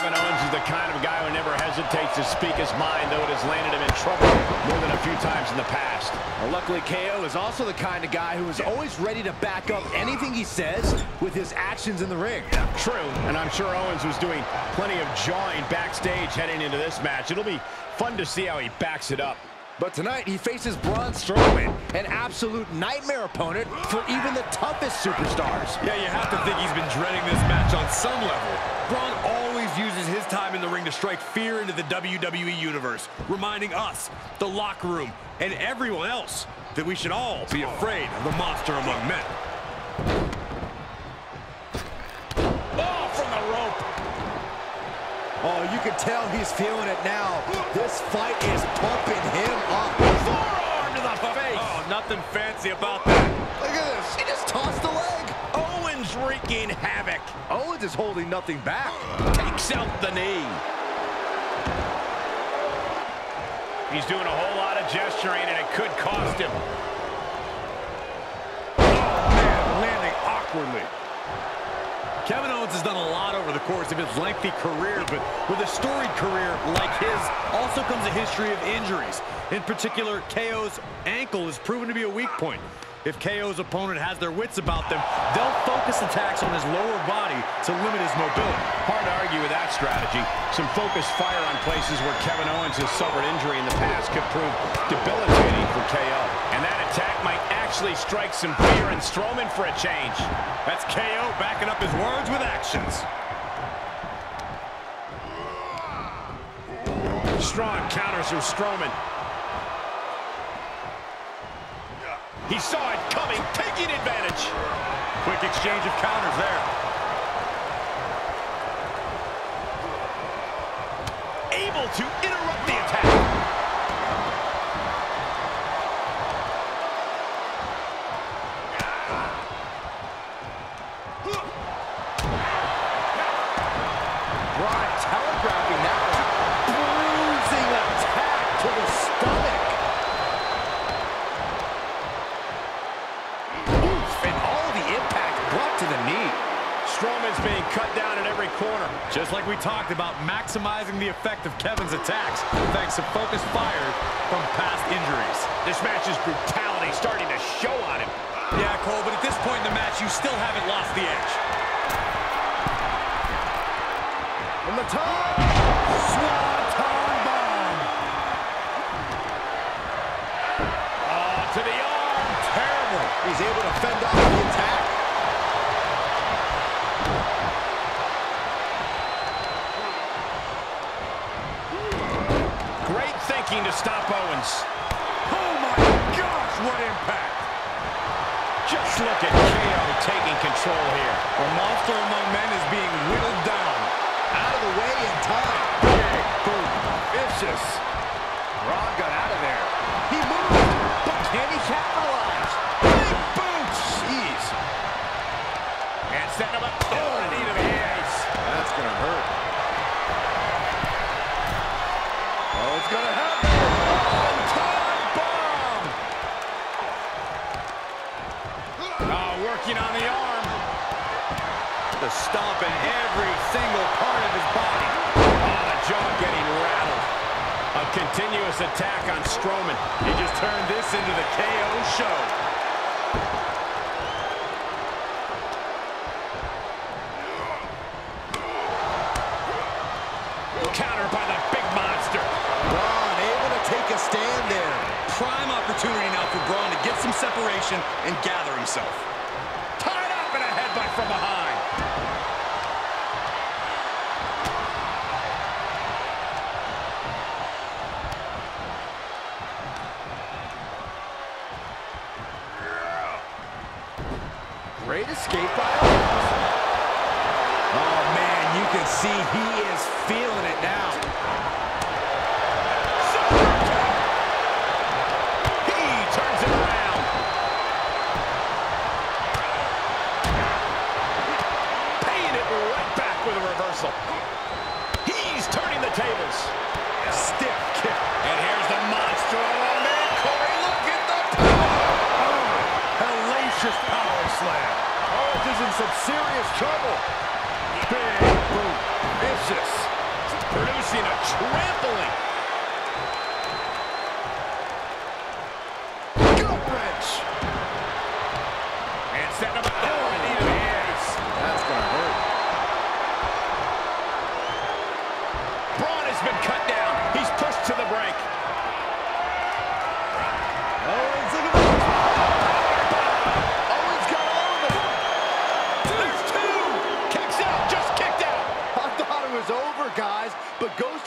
Kevin Owens is the kind of guy who never hesitates to speak his mind, though it has landed him in trouble more than a few times in the past. Well, luckily, KO is also the kind of guy who is always ready to back up anything he says with his actions in the ring. True, and I'm sure Owens was doing plenty of jawing backstage heading into this match. It'll be fun to see how he backs it up. But tonight, he faces Braun Strowman, an absolute nightmare opponent for even the toughest superstars. Yeah, you have to think he's been dreading this match on some level. Braun always uses his time in the ring to strike fear into the WWE Universe, reminding us, the locker room, and everyone else that we should all be afraid of the monster among men. Oh, from the rope. Oh, you can tell he's feeling it now. This fight is pumping him up. Forearm to the face. Oh, nothing fancy about that. Look at this. He just tossed the leg. Owens wreaking havoc. Owens is holding nothing back. Takes out the knee. He's doing a whole lot of gesturing, and it could cost him. Oh, man, landing awkwardly. Kevin Owens has done a lot over the course of his lengthy career, but with a storied career like his also comes a history of injuries. In particular, KO's ankle has proven to be a weak point. If KO's opponent has their wits about them, they'll focus attacks on his lower body to limit his mobility. Hard to argue with that strategy. Some focused fire on places where Kevin Owens has suffered injury in the past could prove debilitating for KO. And that attack might actually strike some fear in Strowman for a change. That's KO backing up his words with actions. Strong counters from Strowman. He saw it coming, taking advantage. Quick exchange of counters there. Able to Just like we talked about maximizing the effect of Kevin's attacks thanks to focused fire from past injuries. This match's brutality starting to show on him. Yeah, Cole, but at this point in the match, you still haven't lost the edge. From the top. Swanton bomb. Oh, to the arm. Terrible. He's able to fend off the attack. Great thinking to stop Owens. Oh my gosh, what impact! Just look at KO taking control here. The monster among men is being whittled down. Out of the way in time. Big boom. Vicious. Braun got out of there. He moved, but can he capitalize? Big boom. Jeez. And set him up. Oh, the knee to the face. That's going to hurt. Oh, it's going to happen. Time bomb. Oh, working on the arm. The stomp in every single part of his body. Oh, the jaw getting rattled. A attack on Strowman. He just turned this into the KO show. Counter by the big monster. Braun able to take a stand there. Prime opportunity now for Braun to get some separation and gather himself. Tied up and a headbutt from behind. Great escape by Owens. Oh, man, you can see he is feeling it now. Serious trouble. Big boot. Vicious. producing a trampling.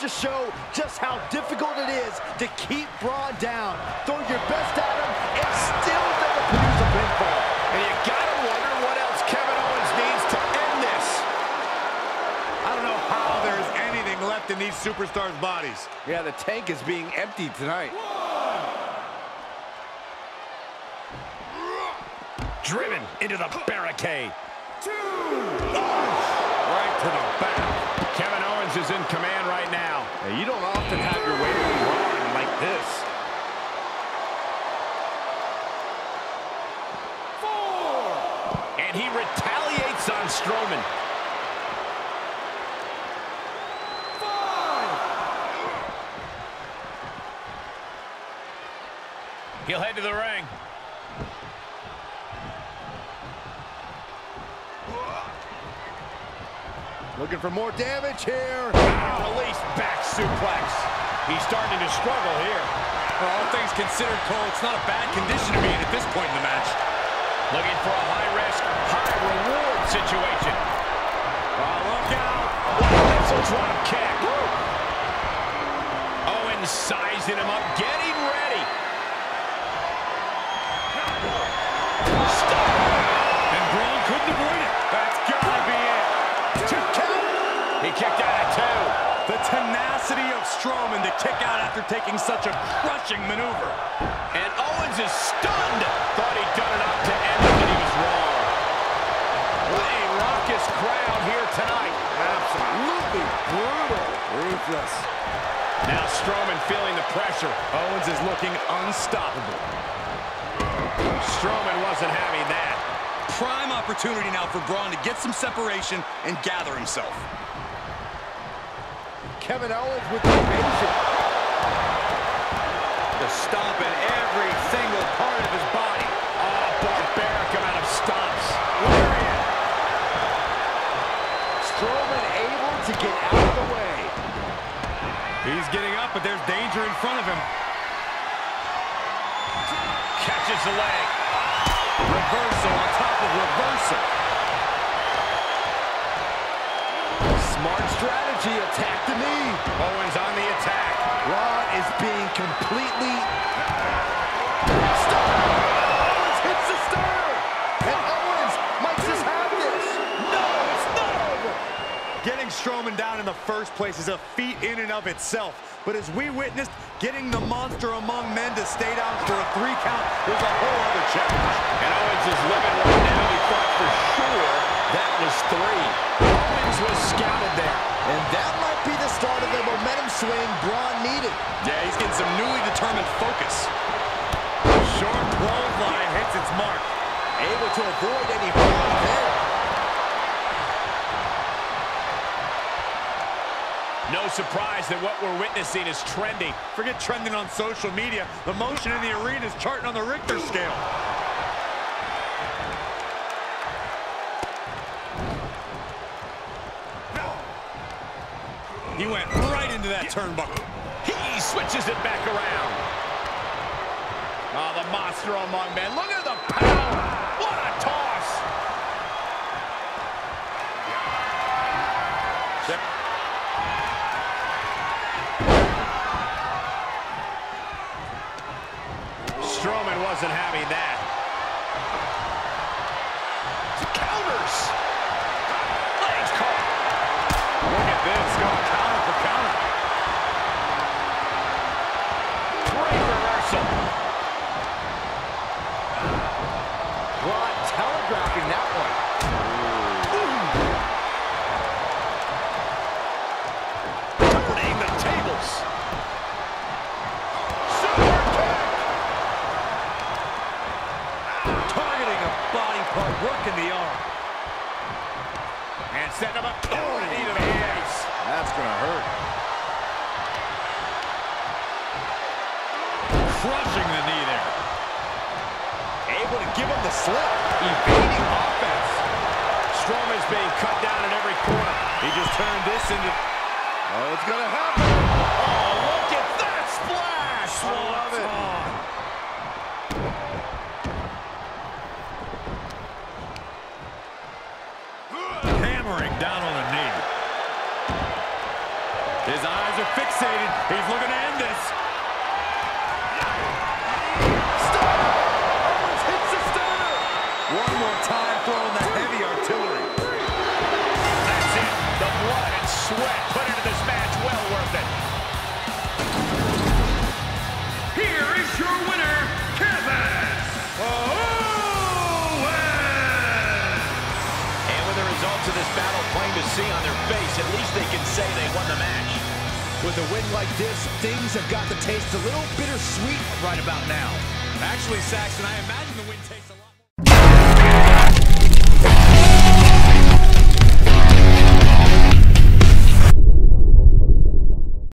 To show just how difficult it is to keep Braun down. Throw your best at him and still never produce a pinfall. And you gotta wonder what else Kevin Owens needs to end this. I don't know how there's anything left in these superstars' bodies. Yeah, the tank is being emptied tonight. Driven into the barricade. Two. Right to the back. Kevin Owens is in command right often have your way Braun like this. And he retaliates on Strowman. He'll head to the ring. Looking for more damage here. Release back suplex. He's starting to struggle here. For all things considered, Cole, it's not a bad condition to be in at this point in the match. Looking for a high-risk, high-reward situation. Oh, look out. That's a drop kick. Owens sizing him up, getting ready. Kicked out at two. The tenacity of Strowman to kick out after taking such a crushing maneuver. And Owens is stunned. Thought he'd done enough to end it, but he was wrong. What a raucous crowd here tonight. Absolutely brutal. Ruthless. Now Strowman feeling the pressure. Owens is looking unstoppable. Strowman wasn't having that. Prime opportunity now for Braun to get some separation and gather himself. Kevin Owens with the invasion. The stomp in every single part of his body. Oh, barbaric amount of stomps. Lariat. Strowman able to get out of the way. He's getting up, but there's danger in front of him. Catches the leg. Reversal on top of reversal. Strategy, attack the knee. Owens on the attack. Braun is being completely... Stop! Owens hits the Stunner! And Owens might just have this. No, it's not over. Getting Strowman down in the first place is a feat in and of itself. But as we witnessed, getting the monster among men to stay down for a three count is a whole other challenge. And Owens is living right now. He thought for sure that was three. Owens was scouted there. And that might be the start of the momentum swing Braun needed. Yeah, he's getting some newly determined focus. Short clothesline hits its mark. Able to avoid any harm there. No surprise that what we're witnessing is trending. Forget trending on social media. The motion in the arena is charting on the Richter scale. He went right into that turnbuckle. He switches it back around. Oh, the monster among men. Look at the power. What a toss. Check. Strowman wasn't having that. body part, working the arm. And set him up. Oh, knee to the face. That's going to hurt. Crushing the knee there. Able to give him the slip. Evading offense. Strom is being cut down in every corner. He just turned this into... Oh, it's going to happen. Oh, look at that splash. I love it. Down on the knee. His eyes are fixated. He's looking of this battle plain to see on their face, at least they can say they won the match. With a win like this, things have got to taste a little bittersweet right about now. Actually, Saxton, I imagine